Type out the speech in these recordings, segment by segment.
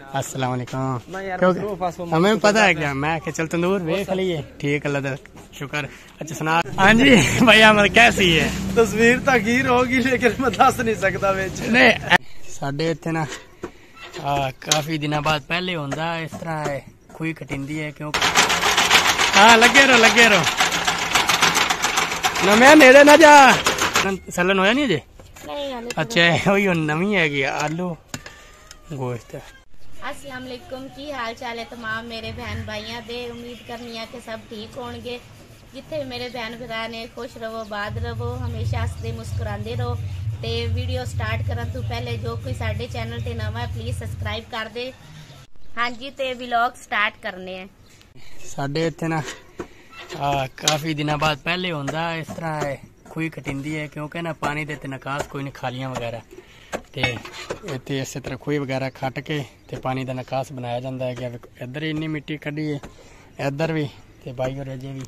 अस्सलाम वालेकुम हमें पता है क्या? मैं चल तंदूर वे खाली ठीक अल्लाह शुक्र। अच्छा सुना। हाँ जी भाई अहमद कैसी है? तस्वीर तो होगी लेकिन मैं दस नहीं सकता बेच। नहीं साढ़े इतने ना काफ़ी दिनों बाद पहले होंदा इस तरह खुई कटिंदी है क्योंकि हाँ लगे रहो लगे रहो। नवे नेड़े ना जा। सलन होया नहीं अजे तो अच्छा वही नवी है आलू गोश्त। ਅਸਲਾਮ ਅਲੈਕੁਮ ਕੀ ਹਾਲ ਚਾਲ ਹੈ तमाम ਮੇਰੇ ਭੈਣ ਭਾਈਆਂ ਦੇ ਉਮੀਦ ਕਰਨੀ ਹੈ ਕਿ ਸਭ ਠੀਕ ਹੋਣਗੇ ਜਿੱਥੇ ਵੀ ਮੇਰੇ ਭੈਣ ਭਰਾ ਨੇ ਖੁਸ਼ ਰਹੋ ਬਾਦ ਰਹੋ ਹਮੇਸ਼ਾ ਹੱਸਦੇ ਮੁਸਕਰਾਉਂਦੇ ਰਹੋ ਤੇ ਵੀਡੀਓ ਸਟਾਰਟ ਕਰਨ ਤੋਂ ਪਹਿਲੇ ਜੋ ਕੋਈ ਸਾਡੇ ਚੈਨਲ ਤੇ ਨਵਾਂ ਹੈ ਪਲੀਜ਼ ਸਬਸਕ੍ਰਾਈਬ ਕਰ ਦੇ ਹਾਂਜੀ ਤੇ ਵਲੌਗ ਸਟਾਰਟ ਕਰਨੇ ਆ ਸਾਡੇ ਇੱਥੇ ਨਾ ਆ ਕਾਫੀ ਦਿਨਾਂ ਬਾਅਦ ਪਹਿਲੇ ਹੁੰਦਾ ਇਸ ਤਰ੍ਹਾਂ ਹੈ ਖੂਈ ਕਟਿੰਦੀ ਹੈ ਕਿਉਂਕਿ ਨਾ ਪਾਣੀ ਦੇ ਤੇ ਨਿਕਾਸ ਕੋਈ ਨਹੀਂ ਖਾਲੀਆਂ ਵਗੈਰਾ ਤੇ ਇੱਥੇ ਇਸੇ ਤਰ੍ਹਾਂ ਖੂਹ ਵਗੈਰਾ ਖੱਟ ਕੇ ਤੇ ਪਾਣੀ ਦਾ ਨਿਕਾਸ ਬਣਾਇਆ ਜਾਂਦਾ ਹੈ ਕਿ ਇੱਧਰ ਇੰਨੀ ਮਿੱਟੀ ਕੱਢੀ ਹੈ ਇੱਧਰ ਵੀ ਤੇ ਬਾਈ ਹੋਰ ਅਜੇ ਵੀ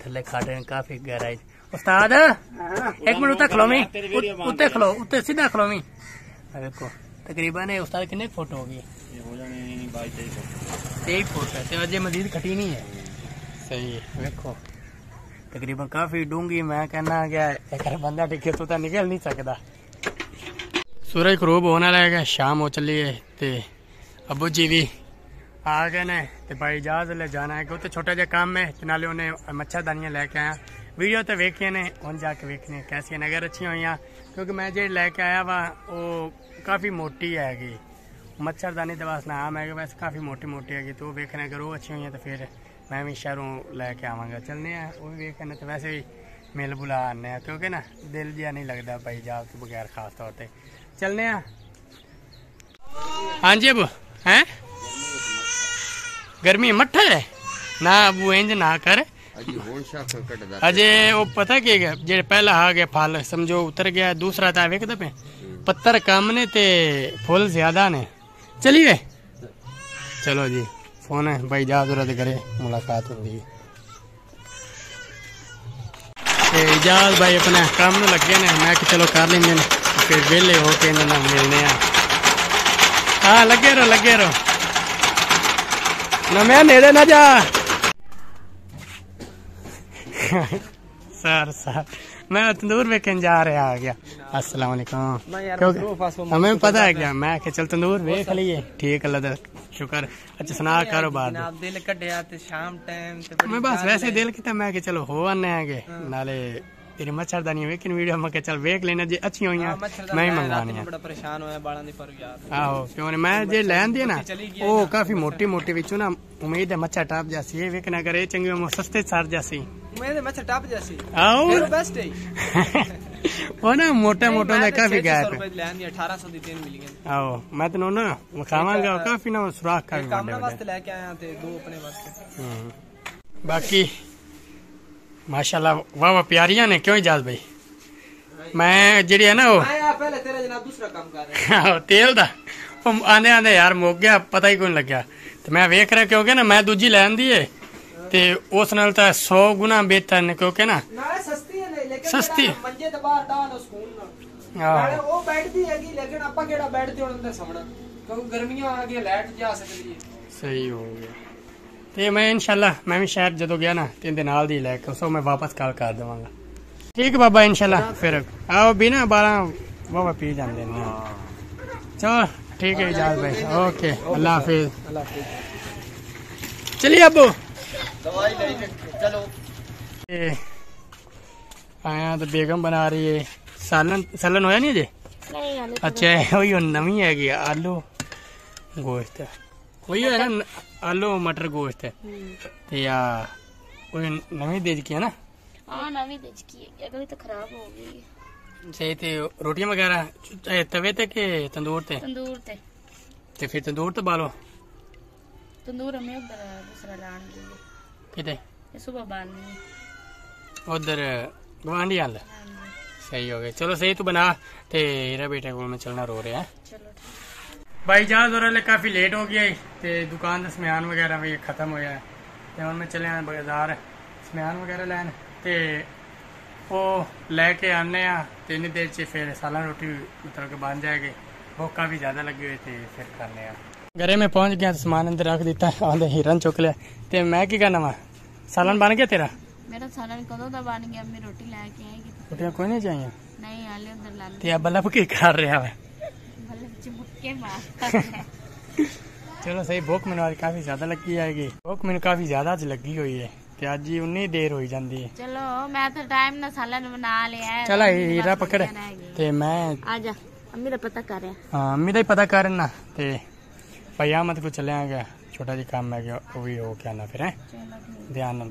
ਥੱਲੇ ਖਾਟੇ ਨੇ ਕਾਫੀ ਗਹਿਰਾਈ ਉਸਤਾਦ ਇੱਕ ਮਿੰਟ ਉੱਤੇ ਖਲੋਵੀਂ ਉੱਤੇ ਖਲੋ ਉੱਤੇ ਸਿੱਧਾ ਖਲੋਵੀਂ ਵੇਖੋ ਤਕਰੀਬਨ ਇਹ ਉਸਤਾਦ ਕਿੰਨੇ ਫੁੱਟ ਹੋ ਗਈ ਇਹ ਹੋ ਜਾਣੇ 22 ਫੁੱਟ 23 ਫੁੱਟ ਤੇ ਅਜੇ ਮਜ਼ੀਦ ਖਟੀ ਨਹੀਂ ਹੈ ਸਹੀ ਵੇਖੋ ਤਕਰੀਬਨ ਕਾਫੀ ਡੂੰਗੀ ਮੈਂ ਕਹਿੰਦਾ ਕਿ ਇੱਕ ਬੰਦਾ ਟਿੱਕੇ ਤੋਂ ਤਾਂ ਨਿਕਲ ਨਹੀਂ ਸਕਦਾ ਸੂਰਜ ਖਰੂਬ ਹੋਣ ਵਾਲਾ ਹੈਗਾ, ਸ਼ਾਮ ਹੋ ਚੱਲੀ ਹੈ ਤੇ ਅੱਬੂ ਜੀ ਵੀ ਆ ਗਏ ਨੇ ਤੇ ਭਾਈ ਜਾਜ ਲੈ ਜਾਣਾ ਹੈ ਕਿ ਉੱਥੇ ਛੋਟਾ ਜਿਹਾ ਕੰਮ ਹੈ ਤੇ ਨਾਲੇ ਉਹਨੇ ਮੱਛਰਦਾਨੀਆਂ ਲੈ ਕੇ ਆਇਆ। ਵੀਡੀਓ ਤੇ ਵੇਖੀਆਂ ਨੇ, ਹੁਣ ਜਾ ਕੇ ਵੇਖਨੇ ਕੈਸੀਆਂ ਨਗਰ ਅੱਛੀਆਂ ਹੋਈਆਂ, ਕਿਉਂਕਿ ਮੈਂ ਜਿਹੜੇ ਲੈ ਕੇ ਆਇਆ ਵਾ, ਉਹ ਕਾਫੀ ਮੋਟੀ ਹੈਗੀ। ਮੱਛਰਦਾਨੀ ਦੇ ਵਾਸਤੇ ਆਮ ਹੈ ਕਿ ਵੈਸੇ ਕਾਫੀ ਮੋਟੀ ਮੋਟੀ ਹੈਗੀ, ਤੋ ਵੇਖਣਾ ਕਰੋ ਅੱਛੀ ਹੋਈਆਂ ਤਾਂ ਫਿਰ ਮੈਂ ਵੀ ਸ਼ਹਿਰੋਂ ਲੈ ਕੇ ਆਵਾਂਗਾ। ਚੱਲਨੇ ਆ ਉਹ ਵੀ ਵੇਖਣਾ ਤੇ ਵੈਸੇ ਵੀ ਮਿਲ ਬੁਲਾ ਆਨੇ ਆ ਕਿਉਂਕਿ ਨਾ ਦਿਲ ਜਿਆ ਨਹੀਂ ਲੱਗਦਾ ਭਾਈ ਜਾਬ ਬਗੈਰ, ਖਾਸ ਤੌਰ ਤੇ। चलने हाँ जी अबू हैं? गर्मी मट्ठा है ना अबू इंज ना कर। अजे वो पता की है जे पहला आ गया फल समझो उतर गया दूसरा था वेखदा पे। पत्तर कम ने ते फुल ज़्यादा ने। चलिए चलो जी फ़ोन है भाई जा ज़रूरत करे मुलाकात होगी इजाज भाई अपने काम में लगे ने। मैं चलो कर लेंगे ने। फिर वेले हो के इन्होंने मिलने हैं। हाँ लगे रहो लगे रहो। ना मैं नेड़े ना जा। सर सर मैं तंदूर वेखन जा रहा आ गया। अस्सलाम वालेकुम। हमें पता है क्या? मैं कि चल तंदूर वेख लिए। ठीक अल्लाह का शुक्र। अच्छा सुना कारोबार दा। जनाब दिल कटिया ते शाम टाइम ते मैं बस वैसे दिल किता मैं कि चलो हो आने आगे। नाले ਤੇਰੇ ਮੱਛਰਦਾਨੀ ਵੇਖਣ ਵੀਡੀਓ ਮੈਂ ਕਿਹਾ ਚੱਲ ਵੇਖ ਲੈਣਾ ਜੇ ਅੱਛੀਆਂ ਹੋਈਆਂ ਮੈਂ ਹੀ ਆ। ਆਹੋ ਕਿਉਂ ਨੇ? ਮੈਂ ਜੇ ਲੈਣ ਦੀ ਨਾ ਉਹ ਕਾਫੀ ਮੋਟੀ ਮੋਟੀ ਵਿੱਚੋਂ ਨਾ ਉਮੀਦ ਹੈ ਮੱਛਾ ਟਾਪ ਜਾਸੀ ਇਹ ਵੇਖਣਾ ਕਰੇ ਚੰਗੇ ਮੋ ਸਸਤੇ ਸਰ ਜਾਸੀ ਉਮੀਦ ਹੈ ਮੱਛਾ ਟਾਪ ਜਾਸੀ ਆਓ ਬੈਸਟ ਹੈ। ਉਹ ਨਾ ਮੋਟਾ ਮੋਟਾ ਦਾ ਕਾਫੀ ਗਾਇਬ ਹੈ। ਲੈਣ ਦੀ 1800 ਦੀ ਤਿੰਨ ਮਿਲੀਆਂ ਆਓ ਮੈਂ ਤੈਨੂੰ ਨਾ ਵਿਖਾਵਾਂਗਾ ਕਾਫੀ ਨਾ ਸੁਰਾਖ ਕਾਫੀ ਵਾਸਤੇ ਲੈ ਕੇ ਆਇਆ ਤੇ ਦੋ ਆਪਣੇ ਵਾਸਤੇ। ਬਾਕੀ बाकी माशाल्लाह वाह वाह प्यारियां ने क्यों इजाज भाई मैं जेड़ी है ना वो ਮੈਂ ਆ ਪਹਿਲੇ ਤੇਰਾ ਜਨਾਬ ਦੂਸਰਾ ਕੰਮ ਕਰ ਰਿਹਾ ਆਹੋ, ਤੇਲ ਦਾ ਉਹ ਆਂਦੇ ਆਂਦੇ ਯਾਰ ਮੁੱਕ ਗਿਆ ਪਤਾ ਹੀ ਕੋਈ ਨਹੀਂ ਲੱਗਿਆ ਤੇ ਮੈਂ ਵੇਖ ਰਿਹਾ ਕਿਉਂਕਿ ਨਾ ਮੈਂ ਦੂਜੀ ਲੈਣ ਦੀ ਏ ਤੇ ਉਸ ਨਾਲ ਤਾਂ 100 ਗੁਣਾ ਬਿਹਤਰ ਨੇ ਕਿਉਂਕਿ ਨਾ ਨਾਲੇ ਸਸਤੀ ਹੈ ਨਹੀਂ ਲੇਕਿਨ ਸਸਤੀ। ਜਿਹੜਾ ਮੰਜੇ ਤੇ ਬਾਹਰ ਡਾਲ ਉਹ ਸਕੂਨ ਨਾਲ ਨਾਲੇ ਆਹੋ, ਉਹ ਬੈਠਦੀ ਹੈਗੀ ਲੇਕਿਨ ਆਪਾਂ ਕਿਹੜਾ ਬੈਠਦੇ ਹੁਣ ਅੰਦਰ ਸੌਣਾ ਕਿਉਂਕਿ ਗਰਮੀਆਂ ਆ ਗਈਆਂ ਲਾਈਟ ਜਾ ਸਕਦੀ ਹੈ ਸਹੀ ਹੋ ਗਿਆ ਤੇ ਮੈਂ ਇਨਸ਼ਾਅੱਲਾ ਮੈਂ ਵੀ ਸ਼ਹਿਰ ਜਦੋਂ ਗਿਆ ਨਾ ਤੇ ਇਹਦੇ ਨਾਲ ਦੀ ਲੈ ਕੇ ਸੋ ਮੈਂ ਵਾਪਸ ਕਾਲ ਕਰ ਦੇਵਾਂਗਾ ਠੀਕ ਬਾਬਾ ਇਨਸ਼ਾਅੱਲਾ ਫਿਰ ਆਓ ਬਿਨਾ 12 ਬਾਬਾ ਪੀ ਜਾਂਦੇ ਨੇ ਚਲ ठीक है इजाज भाई ओके अल्लाह हाफिज चलिए अबू आया तो बेगम बना रही है सालन सालन होया नहीं जी अच्छा नवी है आलू गोश्त न- आलू मटर गोश्त ते या वही नवी दे की है ना ਹਾਂ ਨਵੀਂ ਦੇਜ ਕੀ ਹੈ ਅਗਲੀ ਤਾਂ ਖਰਾਬ ਹੋ ਗਈ सही थे रोटियां वगैरह चाहे तवे ते के तंदूर ते ਤੰਦੂਰ ਤੇ ते फिर तंदूर तो बालो ਤੰਦੂਰ ਹਮੇ ਉਧਰ ਦੂਸਰਾ ਲਾਣ ਦੀ किते ਇਹ ਸਵੇਰ ਬਾਨੀ उधर गवांडी हाल सही हो गए चलो सही तू बना ते हीरा बेटे को मैं चलना रो रहा है ਚਲੋ ਠੀਕ भाई जहाज हो रहा काफी लेट हो गया है ते दुकान ਦਾ ਸਮਾਨ ਵਗੈਰਾ ਵੀ ਖਤਮ ਹੋਇਆ ਹੈ ਤੇ ਹੁਣ ਮੈਂ ਚੱਲਿਆ ਬਾਜ਼ਾਰ ਸਮਾਨ ਵਗੈਰਾ ਲੈਣ ਤੇ ਉਹ ਲੈ ਕੇ ਆਨੇ ਆ ਤੇ ਇੰਨੀ ਦੇਰ ਚ ਫਿਰ ਸਾਲਾਂ ਰੋਟੀ ਮਤਲਬ ਕਿ ਬਣ ਜਾਏਗੀ ਭੁੱਖਾ ਵੀ ਜ਼ਿਆਦਾ ਲੱਗੀ ਹੋਈ ਤੇ ਫਿਰ ਕਰਨੇ ਆ ਘਰੇ ਮੈਂ ਪਹੁੰਚ ਗਿਆ ਸਮਾਨ ਅੰਦਰ ਰੱਖ ਦਿੱਤਾ ਆਂਦੇ ਹੀਰਨ ਚੁੱਕ ਲਿਆ ਤੇ ਮੈਂ ਕੀ ਕਰਨਾ ਵਾ ਸਾਲਨ ਬਣ ਗਿਆ ਤੇਰਾ ਮੇਰਾ ਸਾਲਨ ਕਦੋਂ ਦਾ ਬਣ ਗਿਆ ਮੈਂ ਰੋਟੀ ਲੈ ਕੇ ਆਏਗੀ ਰੋਟੀਆਂ ਕੋਈ ਨਹੀਂ ਚਾਹੀਆਂ ਨਹੀਂ ਹਾਲੇ ਉਧਰ ਲਾ ਤੇ ਆ ਬੱਲਬ ਕੀ ਕਰ ਰਿਹਾ ਵਾ ਚਲੋ ਸਹੀ ਭੁੱਖ ਮੈਨੂੰ ਅੱਜ ਕਾਫੀ ਜ਼ਿਆਦਾ ਲੱਗੀ ਆਏਗੀ ਭੁੱਖ ਮੈਨੂੰ ਕਾਫੀ ਜ਼ਿਆਦਾ ਅੱਜ ਲੱਗੀ ਹੋਈ ਹੈ ਤੇ ਅੱਜ ਹੀ ਉਨੀ ਦੇਰ ਹੋਈ ਜਾਂਦੀ ਹੈ ਚਲੋ ਮੈਂ ਤਾਂ ਟਾਈਮ ਨਾਲ ਸਾਲਨ ਬਣਾ ਲਿਆ ਹੈ। ਚਲ ਹੀਰਾ ਪਕੜ। ਤੇ ਮੈਂ ਆ ਜਾ ਅੰਮੀ ਦਾ ਪਤਾ ਕਰ ਰਿਹਾ ਹਾਂ ਅੰਮੀ ਦਾ ਹੀ ਪਤਾ ਕਰਨਾ ਤੇ ਭਾਈ ਆਮਦ ਕੋ ਚੱਲਿਆ ਗਿਆ ਛੋਟਾ ਜਿਹਾ ਕੰਮ ਹੈ ਕਿ ਉਹ ਵੀ ਹੋ ਕੇ ਆਣਾ ਫਿਰ ਹੈ ਧਿਆਨ ਨਾਲ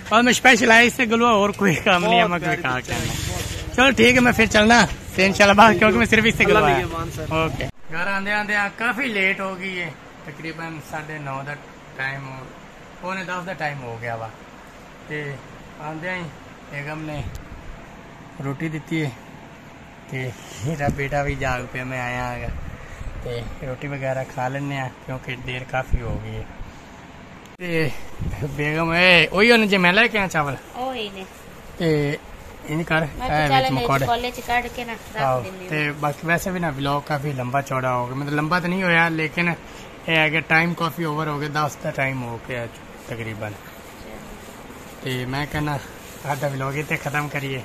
और मैं स्पेशल आया इससे गलवा और कोई काम नहीं है मैं बहुत विखा प्यारी के picture आना है, चलो ठीक है मैं फिर चलना फिर इंशाल्लाह बाद क्योंकि मैं सिर्फ इससे अल्लाह गलवा निगहबान सर। ओके घर आंदे आंदे काफी लेट हो गई है तकरीबन साढ़े नौ का टाइम पौने दस का टाइम हो गया वा ते आंदे ही बेगम ने रोटी ਦਿੱਤੀ ਹੈ ਤੇ ਮੇਰਾ ਬੇਟਾ ਵੀ ਜਾਗ ਪਿਆ ਮੈਂ ਆਇਆ ਹੈਗਾ ਤੇ ਰੋਟੀ ਵਗੈਰਾ ਖਾ ਲੈਣੇ ਆ ਕਿਉਂਕਿ ਦੇਰ ਕਾਫੀ ਹੋ ਗਈ ਹੈ ਤੇ ਬੇਗਮ ਏ ਉਹੀ ਉਹਨੇ ਜੇ ਮੈਂ ਲੈ ਕੇ ਆਇਆ ਚਾਵਲ ਉਹੀ ਨੇ ਤੇ ਇਹ ਕਰ ਮੈਂ ਇਹ ਤਾਂ ਵਿੱਚ ਚੱਲ ਮਕੌੜੇ ਕਾਲਜ ਚ ਕੱਢ ਕੇ ਨਾ ਆਹੋ, ਰੱਖ ਦਿੰਦੀ ਤੇ ਬਾਕੀ ਵੈਸੇ ਵੀ ਨਾ ਵਲੌਗ ਕਾਫੀ ਲੰਬਾ ਚੌੜਾ ਹੋ ਗਿਆ ਮਤਲਬ ਲੰਬਾ ਤਾਂ ਨਹੀਂ ਹੋਇਆ ਲੇਕਿਨ ਇਹ ਹੈ ਕਿ ਟਾਈਮ ਕਾਫੀ ਓਵਰ ਹੋ ਗਿਆ 10 ਦਾ ਟਾਈਮ ਹੋ ਗਿਆ ਤਕਰੀਬਨ ਤੇ ਮੈਂ ਕਹਿੰਦਾ ਸਾਡਾ ਵਲੌਗ ਇੱਥੇ ਖਤਮ ਕਰੀਏ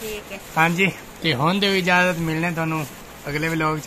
ਠੀਕ ਹੈ ਹਾਂਜੀ ਤੇ ਹੁਣ ਦਿਓ ਇਜਾਜ਼ਤ ਮਿਲਣੇ ਤੁਹਾਨੂੰ ਅਗਲੇ ਵਲੌਗ